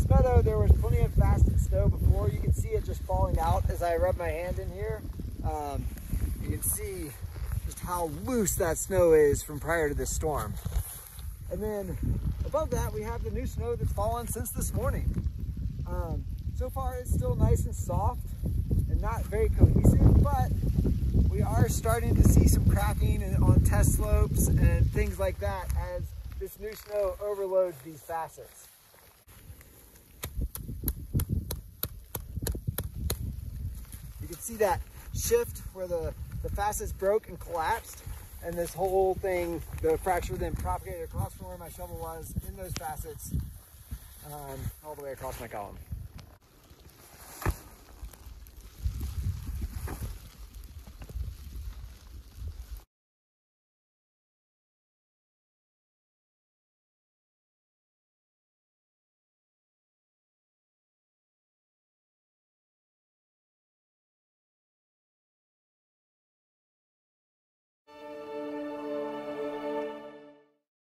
snow though, there was plenty of facet snow before. You can see it just falling out as I rub my hand in here. Um, you can see just how loose that snow is from prior to this storm. And then above that, we have the new snow that's fallen since this morning. Um, so far, it's still nice and soft and not very cohesive, but we are starting to see some cracking on test slopes and things like that as this new snow overloads these facets. You can see that shift where the, the facets broke and collapsed and this whole thing, the fracture then propagated across from where my shovel was in those facets um, all the way across my column.